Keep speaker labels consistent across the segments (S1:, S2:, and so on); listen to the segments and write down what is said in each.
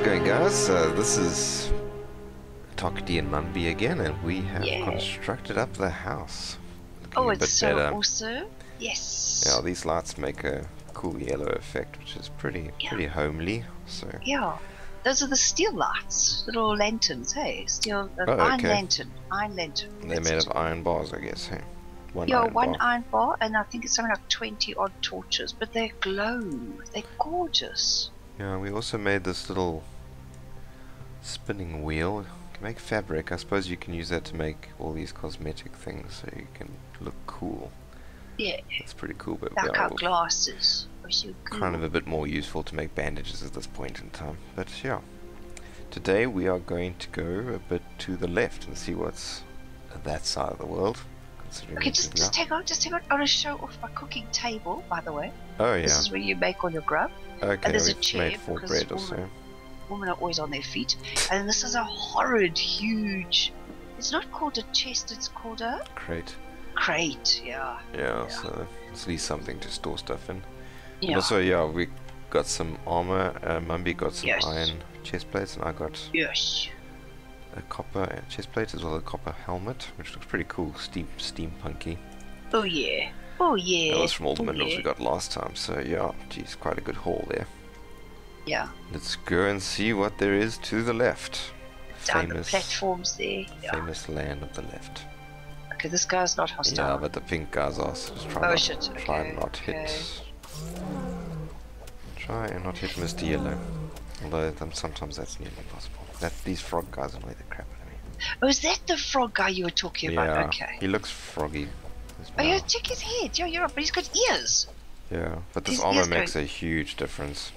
S1: How's it going, guys? Uh, this is Tokdi and Mumby again, and we have
S2: Yeah.
S1: constructed up the house.
S2: Oh, it's so
S1: better.
S2: awesome. Yes.
S1: Yeah, these lights make a cool yellow effect, which is pretty
S2: Yeah.
S1: pretty homely. So
S2: Yeah. Those are the steel lights, little lanterns, hey? Steel, uh,
S1: Oh,
S2: iron
S1: okay.
S2: lantern, iron lantern.
S1: they're
S2: That's
S1: made
S2: it.
S1: of iron bars, I guess. Hey, one
S2: Yeah,
S1: iron
S2: one
S1: bar.
S2: iron bar, and I think it's something like 20 odd torches, but they glow. They're gorgeous.
S1: Yeah, we also made this little spinning wheel. You can make fabric. I suppose you can use that to make all these cosmetic things, so you can look cool.
S2: Yeah,
S1: That's pretty cool, but
S2: like our glasses. are so cool.
S1: kind of a bit more useful to make bandages at this point in time. But yeah, today we are going to go a bit to the left and see what's at that side of the world.
S2: Okay, just, just take out, just take out. I want to show off my cooking table, by the way.
S1: Oh yeah.
S2: This is where you make all your grub.
S1: okay.
S2: there's a chair
S1: made four bread or so.
S2: Women are always on their feet. And this is a horrid, huge. It's not called a chest, it's called a
S1: Crate.
S2: crate. Yeah.
S1: Yeah,
S2: Yeah.
S1: so at least something to store stuff in.
S2: Yeah.
S1: Also, yeah, we got some armor. Uh, Mumby got some
S2: Yes.
S1: iron chest plates, and I got
S2: yes.
S1: A copper chest plate as well as a copper helmet, which looks pretty cool, steam steampunky.
S2: Oh yeah. Oh yeah.
S1: That was from all the
S2: Oh,
S1: minerals
S2: yeah.
S1: we got last time, so yeah, geez, quite a good haul there.
S2: Yeah.
S1: Let's go and see what there is to the left.
S2: Down the
S1: Famous,
S2: platforms there. Yeah.
S1: famous land of the left.
S2: Okay, this guy's not hostile.
S1: Yeah, but the pink guys are. So just try
S2: Oh,
S1: not,
S2: shit,
S1: try
S2: okay,
S1: and not hit.
S2: okay.
S1: Try and not hit Mr. Yellow. Although um, sometimes that's nearly impossible. That these frog guys annoy the crap out of me.
S2: Oh, is that the frog guy you were talking
S1: yeah,
S2: about? Okay.
S1: he looks froggy.
S2: Oh yeah, check his head. Yeah, you're right, but he's got ears.
S1: Yeah, but this
S2: His
S1: armor makes
S2: going-
S1: a huge difference.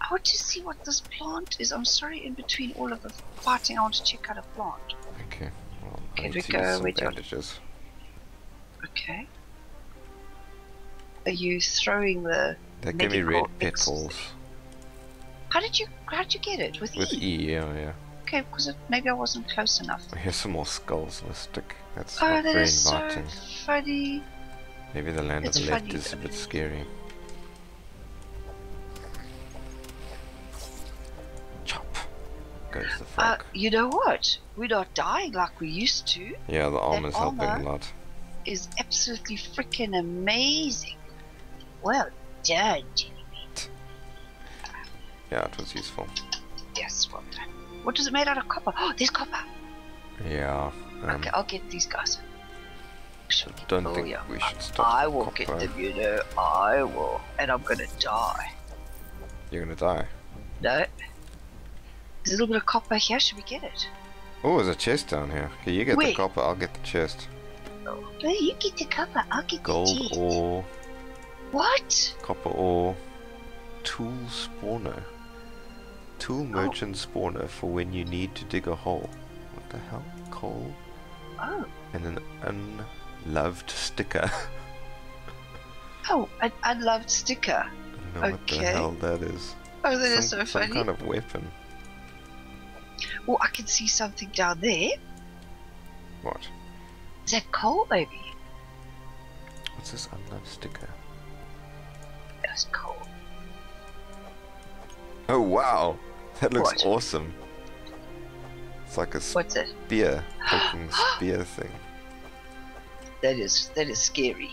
S2: I want to see what this plant is. I'm sorry, in between all of the fighting, I want to check out a plant.
S1: Okay. Well,
S2: Okay, we go with your-
S1: bandages.
S2: Okay. Are you throwing the?
S1: They give me red petals
S2: How did you? How did you get it with,
S1: with
S2: E?
S1: E. Yeah, yeah.
S2: Okay, because maybe I wasn't close enough.
S1: Here's some more skulls on a stick. That's
S2: Oh,
S1: not
S2: that
S1: very
S2: is so funny.
S1: Maybe the land
S2: It's
S1: of the left is a bit scary. Chop. Goes the
S2: Uh, you know what? We're not dying like we used to.
S1: yeah, the armor's helping a lot.
S2: Is absolutely freaking amazing. Well done.
S1: Yeah, it was useful.
S2: Yes, well done. What is it made out of copper? Oh, there's copper.
S1: Yeah. Um,
S2: okay, I'll get these guys.
S1: don't
S2: Oh,
S1: think
S2: yeah.
S1: we should stop.
S2: I will
S1: copper.
S2: get them, you know. I will, and I'm gonna die.
S1: You're gonna die.
S2: No. There's a little bit of copper here. Should we get it?
S1: Oh, there's a chest down here. Okay, you get the copper, I'll get the chest.
S2: No, you get the copper. I'll get
S1: Gold
S2: the chest.
S1: Gold ore,
S2: What?
S1: copper ore, tool spawner. Tool
S2: Oh.
S1: merchant spawner for when you need to dig a hole. What the hell? Coal
S2: Oh,
S1: and an unloved sticker.
S2: oh, an unloved sticker.
S1: I don't know what the hell that is.
S2: Oh, that is
S1: some,
S2: so
S1: some
S2: funny.
S1: kind of weapon.
S2: Oh, I can see something down there.
S1: What?
S2: Is that coal, maybe?
S1: What's this unloved sticker?
S2: That's coal.
S1: Oh wow! That looks
S2: What?
S1: awesome. It's like a
S2: What's it?
S1: spear, poking spear thing.
S2: That is that is scary.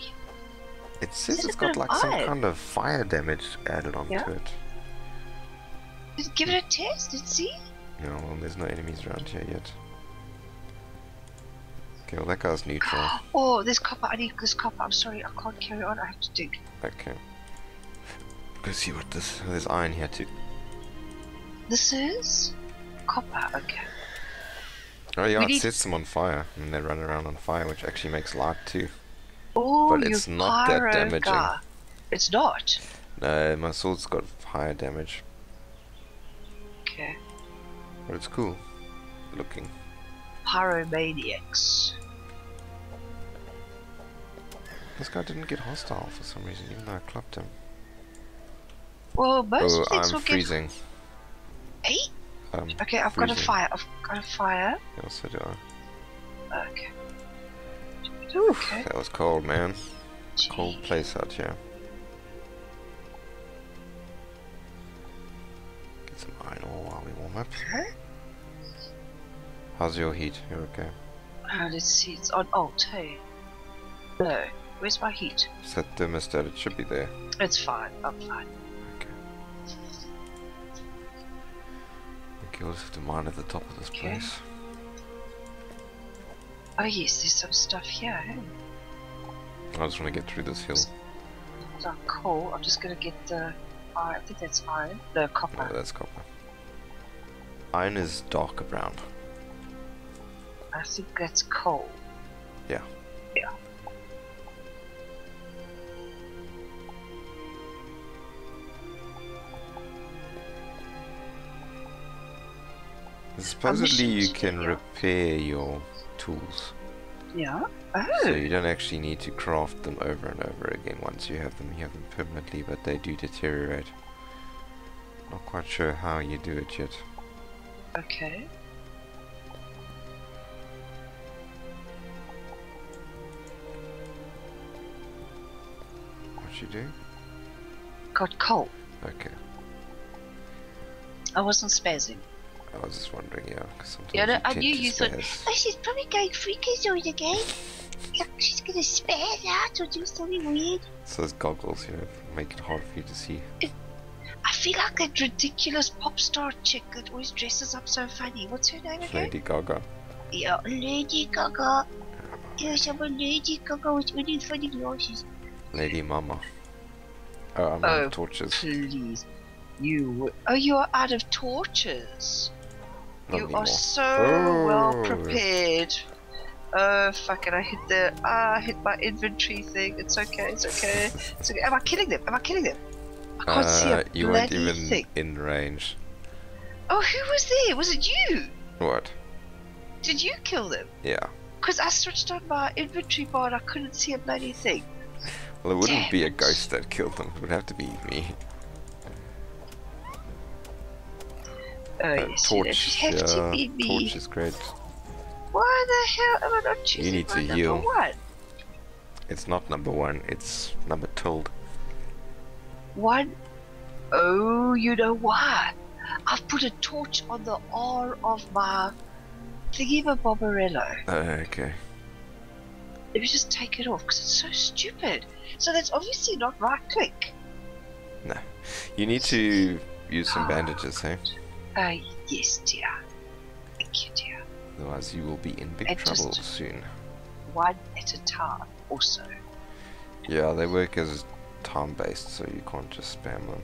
S1: It says it's got like some kind of fire damage added onto
S2: Yeah.
S1: it.
S2: Just give it a test and see.
S1: No, well, there's no enemies around here yet. Okay, well that guy's neutral.
S2: Oh, there's copper. I need this copper. I'm sorry, I can't carry on. I have to dig.
S1: Okay. Go see what this. There's iron here too.
S2: This is copper. Okay.
S1: Oh yeah,
S2: We
S1: it sets them on fire, and they run around on fire, which actually makes light too.
S2: Oh,
S1: But it's not that damaging.
S2: It's not.
S1: No, my sword's got higher damage,
S2: Okay.
S1: but it's cool looking.
S2: Pyromaniacs.
S1: This guy didn't get hostile for some reason, even though I clubbed him.
S2: Well, most
S1: oh,
S2: things
S1: I'm
S2: will
S1: freezing.
S2: get. Hey.
S1: Um,
S2: Okay, I've got a fire. I've got a fire.
S1: Yeah, so do I.
S2: Okay. Okay.
S1: That was cold, man. Cold place out here. Get some iron ore while we warm up.
S2: Okay.
S1: How's your heat? You're okay.
S2: Uh, let's see, it's on alt, hey. No. Where's my heat?
S1: Set thermostat, it should be there.
S2: It's fine, I'm fine.
S1: We'll just have to mine at the top of this
S2: Okay.
S1: place.
S2: Oh yes, there's some stuff here, hey.
S1: I just want to get through this hill.
S2: So cool, I'm just gonna get the iron, I think that's iron. No, copper.
S1: that's copper. Iron is darker brown.
S2: I think that's coal.
S1: Yeah.
S2: Yeah.
S1: Supposedly you can
S2: yeah.
S1: repair your tools.
S2: Yeah? Oh.
S1: So you don't actually need to craft them over and over again once you have them. You have them permanently, but they do deteriorate. Not quite sure how you do it yet.
S2: okay.
S1: What you do?
S2: Got coal.
S1: Okay.
S2: I wasn't spazzing.
S1: I was just wondering, yeah, because sometimes
S2: Yeah, no,
S1: you
S2: I knew you thought, oh, she's probably going freaky freakazoid again. Look, she's gonna spaz out or do something weird.
S1: So those goggles, you know, make it hard for you to see.
S2: I feel like that ridiculous pop star chick that always dresses up so funny. What's her name again?
S1: Lady Gaga.
S2: Yeah, Lady Gaga. Yes, I'm a Lady Gaga with really funny glasses.
S1: Lady Mama. Oh, I'm out
S2: Oh,
S1: of torches.
S2: Please. You. Oh, you are out of torches.
S1: Not
S2: you
S1: anymore.
S2: are so well
S1: Oh.
S2: prepared. Oh, fuck it. I hit the. Ah, I hit my inventory thing. It's okay. It's okay. It's okay. Am I killing them? Am I killing them? I can't see
S1: Uh,
S2: a
S1: you weren't even
S2: thing.
S1: in range.
S2: Oh, who was there? Was it you?
S1: What?
S2: Did you kill them?
S1: Yeah.
S2: Because I switched on my inventory bar and I couldn't see a bloody thing.
S1: Well, it wouldn't
S2: Damn
S1: be a ghost that killed them. It would have to be me.
S2: Oh, yes,
S1: torch.
S2: have to
S1: Yeah,
S2: be me.
S1: torch is great.
S2: Why the hell am I not choosing
S1: need
S2: my
S1: to
S2: number
S1: heal.
S2: one?
S1: It's not number one. It's number tilde.
S2: One. Oh, you know why? I've put a torch on the R of my thingy bobberello.
S1: Uh, okay.
S2: Let me just take it off because it's so stupid. So that's obviously not right click. No.
S1: You need to use some bandages, hey?
S2: Uh, yes, dear. Thank you, dear.
S1: Otherwise, you will be in big
S2: It
S1: trouble soon.
S2: One at a time, also.
S1: Yeah, they work as time-based, so you can't just spam them.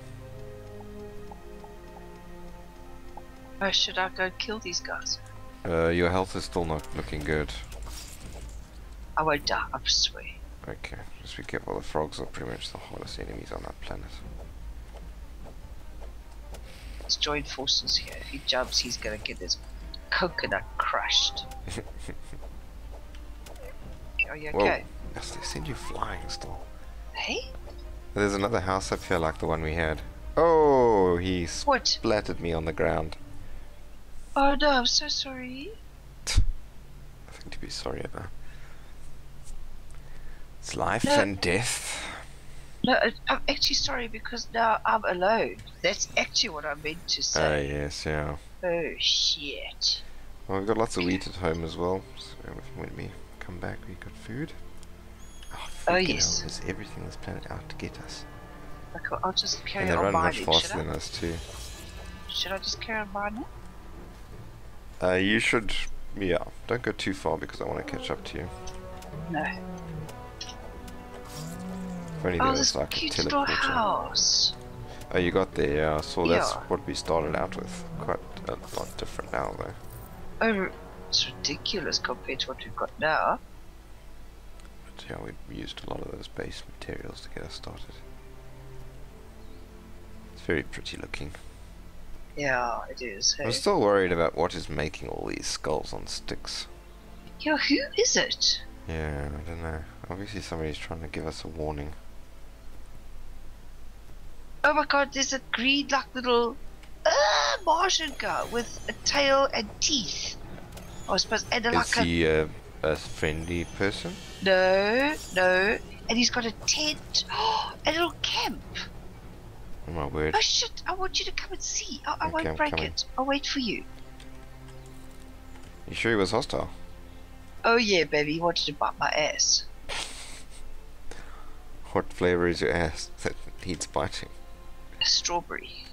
S2: Oh, should I go kill these guys?
S1: Uh, your health is still not looking good.
S2: I won't die, I swear.
S1: Okay, just be careful. The frogs are pretty much the hardest enemies on that planet.
S2: Let's join forces here. If he jumps, he's gonna get his coconut crushed. Are you okay?
S1: Yes, they send you flying still.
S2: Hey?
S1: There's another house up here like the one we had. Oh, he
S2: What?
S1: splattered me on the ground.
S2: Oh no, I'm so sorry.
S1: Nothing to be sorry about. It's life
S2: No.
S1: and death.
S2: No, I'm actually sorry because now I'm alone. That's actually what I meant to
S1: Ah,
S2: say.
S1: yes, yeah.
S2: Oh shit.
S1: Well, we've got lots of wheat at home as well. So when we come back, we've got food. Oh,
S2: Oh, yes.
S1: hell, There's everything this planet out to get us.
S2: Okay, I'll just carry
S1: And they
S2: on
S1: run much faster
S2: Should I?
S1: than us too.
S2: Should I just carry on mining?
S1: Uh, you should, yeah. Don't go too far because I want to catch up to you.
S2: No.
S1: If only
S2: Oh,
S1: there
S2: this
S1: was like a
S2: cute little
S1: teleporter.
S2: house.
S1: Oh, you got there, yeah. So that's
S2: Yeah.
S1: what we started out with. Quite a lot different now, though.
S2: Oh, it's ridiculous compared to what we've got now.
S1: But yeah, we used a lot of those base materials to get us started. It's very pretty looking.
S2: Yeah, it is. Hey?
S1: I'm still worried about what is making all these skulls on sticks.
S2: Yeah, who is it?
S1: Yeah, I don't know. Obviously somebody's trying to give us a warning.
S2: Oh my god, there's a green, like little uh, Martian guy with a tail and teeth. I suppose, and
S1: Is
S2: like a
S1: he uh, a friendly person?
S2: no, no, and he's got a tent, a little camp.
S1: Oh my word.
S2: Oh shit! I want you to come and see. I, I
S1: Okay,
S2: won't
S1: I'm
S2: break
S1: coming.
S2: it. I'll wait for you.
S1: You sure he was hostile?
S2: Oh yeah, baby. He wanted to bite my ass.
S1: What flavor is your ass that needs biting?
S2: Strawberry.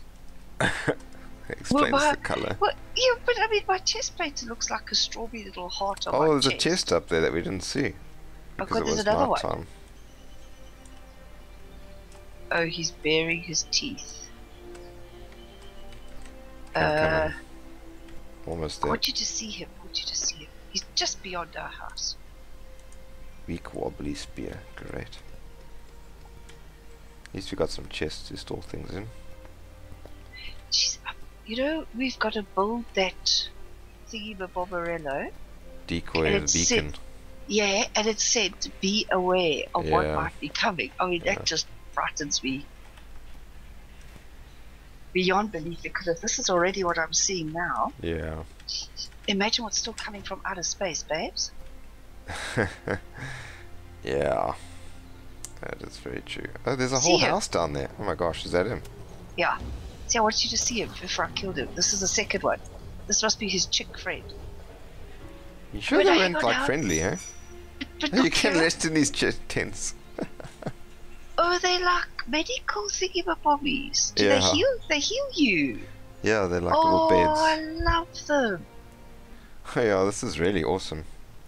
S1: Explains
S2: my-
S1: the color.
S2: Well, yeah, but I mean, my chest plate looks like a strawberry little heart on my
S1: Oh, there's a
S2: chest.
S1: chest up there that we didn't see.
S2: Oh, God, there's another one. Oh, he's baring his teeth.
S1: I'm
S2: Uh.
S1: Almost
S2: I
S1: there.
S2: want you to see him. I want you to see him. He's just beyond our house.
S1: Weak wobbly spear. Great. At least we got some chests to store things in.
S2: Jeez, uh, you know, we've got to build that thingy bobberello.
S1: Decoy
S2: And
S1: beacon.
S2: Yeah, and it said be aware of what might be coming. I mean,
S1: Yeah.
S2: that just frightens me beyond belief because if this is already what I'm seeing now,
S1: Yeah.
S2: imagine what's still coming from outer space, babes.
S1: yeah. That is very true. Oh, there's a
S2: See
S1: whole
S2: him.
S1: house down there. Oh my gosh, is that him?
S2: Yeah. See, I want you to see him before I killed him. This is the second one. This must be his chick friend.
S1: You sure they
S2: got
S1: like
S2: out-
S1: friendly, eh?
S2: But
S1: You can rest in these ch- tents.
S2: Oh, they like medical thingy bobbies. Do
S1: Yeah.
S2: they heal? They heal you.
S1: Yeah, they're like
S2: oh,
S1: little beds.
S2: Oh, I love them.
S1: Oh, yeah, this is really awesome.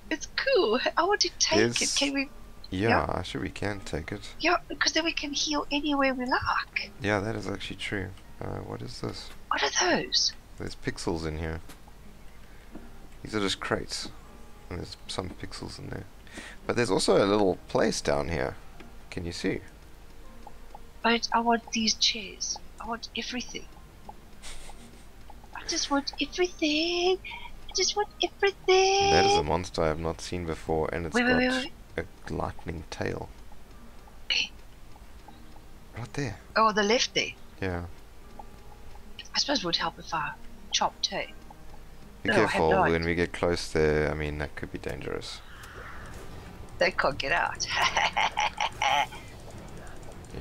S2: It's cool. I want to take it. Can we?
S1: Yeah, I'm sure we can take it.
S2: Yeah, because then we can heal anywhere we like.
S1: Yeah, that is actually true. Uh, what is this?
S2: What are those?
S1: There's pixels in here. These are just crates. And there's some pixels in there. But there's also a little place down here. Can you see?
S2: But I want these chairs. I want everything. I just want everything. I just want everything.
S1: That is a monster I have not seen before, and it's
S2: Wait,
S1: got
S2: wait, wait, wait.
S1: A lightning tail. Right there.
S2: Oh, the left there.
S1: Yeah.
S2: I suppose it would help if I chopped, hey?
S1: Be
S2: No,
S1: careful
S2: no
S1: when
S2: idea.
S1: we get close there. I mean, that could be dangerous.
S2: They can't get out.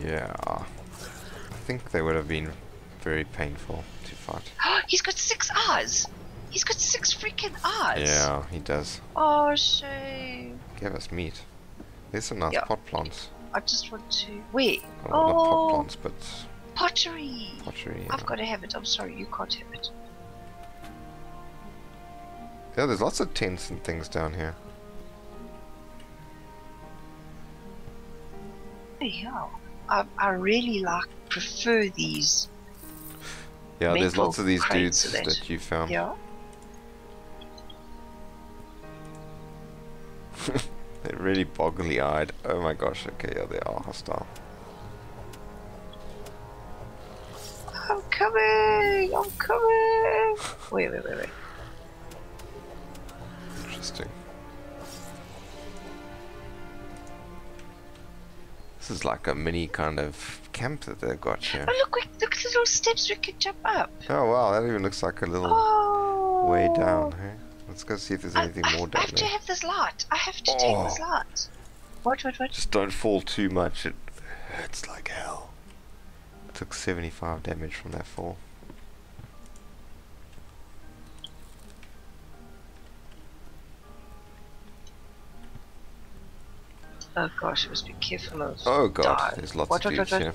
S1: Yeah. I think they would have been very painful to fight.
S2: He's got six eyes. He's got six freaking eyes.
S1: Yeah, he does.
S2: Oh, shame.
S1: Give us meat. There's nice
S2: Yeah.
S1: pot plants.
S2: I just want to. Wait.
S1: Well, not pot
S2: Oh,
S1: plants, but
S2: pottery.
S1: pottery. Yeah.
S2: I've got to have it. I'm sorry, you can't have it.
S1: yeah, there's lots of tents and things down here.
S2: Yeah. I, I really like, prefer these.
S1: Yeah, there's lots of these dudes
S2: that.
S1: that you found.
S2: Yeah.
S1: They're really boggly eyed. Oh my gosh, okay, yeah, they are hostile.
S2: I'm coming. I'm coming. Wait, wait, wait, wait.
S1: Interesting. This is like a mini kind of camp that they've got here.
S2: Oh, look, wait, look at the little steps we can jump up.
S1: Oh wow, that even looks like a little
S2: Oh.
S1: way down, hey? Let's go see if there's
S2: I,
S1: anything
S2: I,
S1: more
S2: I
S1: down
S2: have to have this lot. I have to take this
S1: oh. lot.
S2: light. What, what, what?
S1: Just don't fall too much, it hurts like hell. Took 75 damage from that fall.
S2: Oh gosh, I must be careful of.
S1: Oh god,
S2: die.
S1: there's lots
S2: What,
S1: of
S2: what,
S1: dudes
S2: what,
S1: here.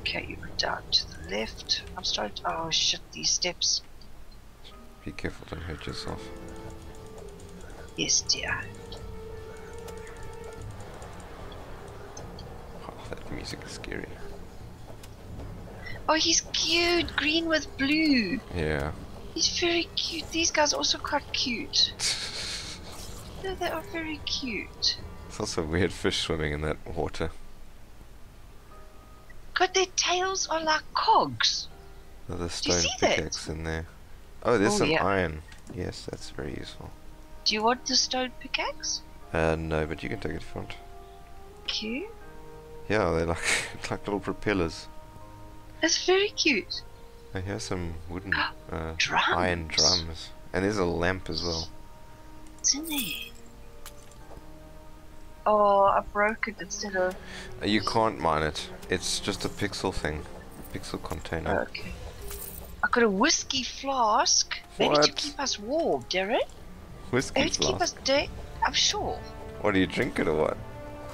S2: Okay, you are down to the left. I'm starting. To, oh shit, these steps.
S1: Be careful, don't hurt yourself.
S2: Yes, dear.
S1: Oh, that music is scary.
S2: Oh, he's cute. Green with blue.
S1: Yeah.
S2: He's very cute. These guys are also quite cute. No, they are very cute.
S1: It's also weird fish swimming in that water.
S2: God, their tails are like cogs.
S1: There's stone
S2: see that?
S1: pickaxe in there. Oh, there's
S2: Oh,
S1: some
S2: yeah.
S1: iron. Yes, that's very useful.
S2: Do you want the stone pickaxe?
S1: Uh, no, but you can take it if you want.
S2: Cute.
S1: Yeah, they're like like little propellers.
S2: That's very cute.
S1: I hear some wooden, uh,
S2: Drums.
S1: iron drums, and there's a lamp as well.
S2: What's in there? Oh, I broke it instead of.
S1: Uh, You can't mine it. It's just a pixel thing. Pixel container.
S2: Okay. I got a whiskey flask. Maybe to keep us warm, Darren.
S1: Whiskey
S2: Maybe to keep us
S1: flask.
S2: day. I'm sure.
S1: What are you drinking it or what?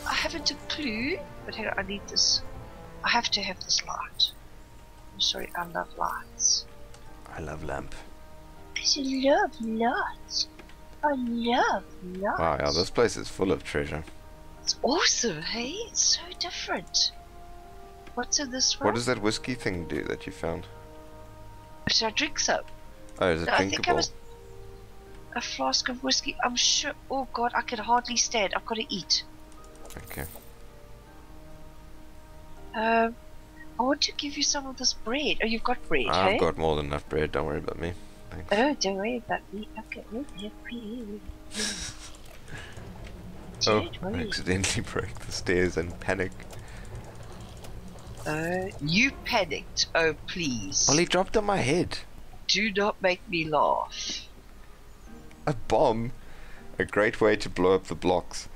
S2: I haven't a clue, but here I need this. I have to have this light. I'm sorry, I love lights.
S1: I love lamp.
S2: I love lights. I love lights.
S1: Wow, yeah, this place is full of treasure.
S2: It's awesome, hey? It's so different. What's in this one?
S1: What does that whiskey thing do that you found?
S2: Should I drink some?
S1: Oh, is it
S2: No, I think I was a flask of whiskey. I'm sure. Oh God, I can hardly stand. I've got to eat.
S1: Okay.
S2: Um, I want to give you some of this bread. Oh, you've got bread,
S1: I've
S2: hey?
S1: got more than enough bread, don't worry about me. Thanks.
S2: Oh, don't worry about me. I've got bread. bread.
S1: Oh, I accidentally broke the stairs and panic.
S2: Uh, you panicked. Oh, please.
S1: Well, he dropped on my head.
S2: Do not make me laugh.
S1: A bomb? A great way to blow up the blocks.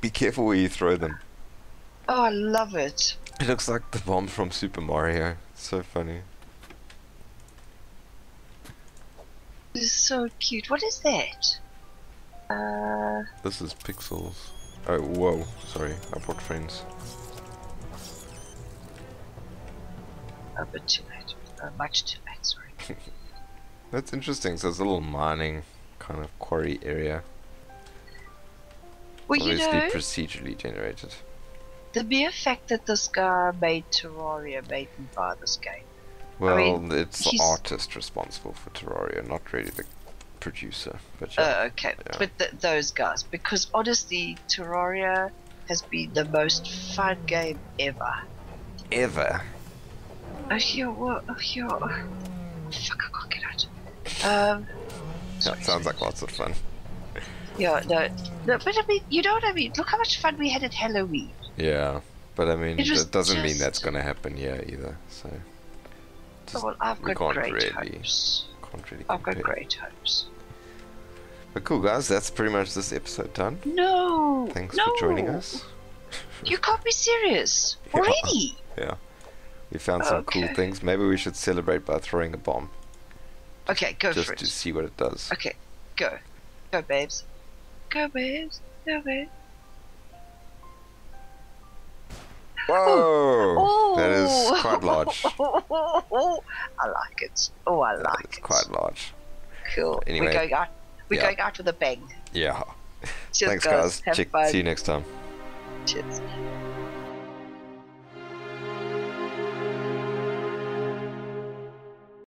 S1: Be careful where you throw them.
S2: Oh, I love it.
S1: It looks like the bomb from Super Mario. So funny.
S2: This is so cute. What is that? Uh,
S1: This is pixels. Oh, whoa. Sorry, I brought friends.
S2: A bit too late. Uh, much too late, sorry.
S1: That's interesting. So it's a little mining kind of quarry area.
S2: Well, you
S1: Obviously
S2: know,
S1: procedurally generated.
S2: the mere fact that this guy made Terraria made me buy this game.
S1: Well,
S2: mean,
S1: it's the artist responsible for Terraria, not really the producer. But yeah.
S2: Uh, okay,
S1: Yeah.
S2: but th- those guys, because honestly, Terraria has been the most fun game ever.
S1: ever.
S2: Oh, here, what? Oh. Oh, fuck, I can't get out. Um,
S1: That
S2: sorry,
S1: sounds
S2: sorry.
S1: like lots of fun.
S2: Yeah, no, no, but I mean, you know what I mean? Look how much fun we had at Halloween.
S1: Yeah, but I mean,
S2: It
S1: that doesn't mean that's gonna happen here either. So Just-
S2: well, I've got
S1: can't
S2: great
S1: really
S2: hopes.
S1: can't really
S2: I've got great hopes.
S1: But cool, guys. That's pretty much this episode done.
S2: No!
S1: Thanks
S2: no.
S1: for joining us.
S2: You can't be serious.
S1: Yeah.
S2: Already?
S1: We found some cool things. Maybe we should celebrate by throwing a bomb
S2: Okay, go
S1: just
S2: for it.
S1: to see what it does.
S2: Okay, go. Go, babes. Go, babes. Go, babes.
S1: Whoa! That is
S2: Oh.
S1: quite large.
S2: I like it. Oh, I like it.
S1: It's
S2: it.
S1: quite large.
S2: cool.
S1: Anyway,
S2: we're going out. We're
S1: yeah.
S2: going out with a bang.
S1: Yeah.
S2: Cheers,
S1: Thanks,
S2: guys.
S1: Check, see you next time.
S2: Cheers.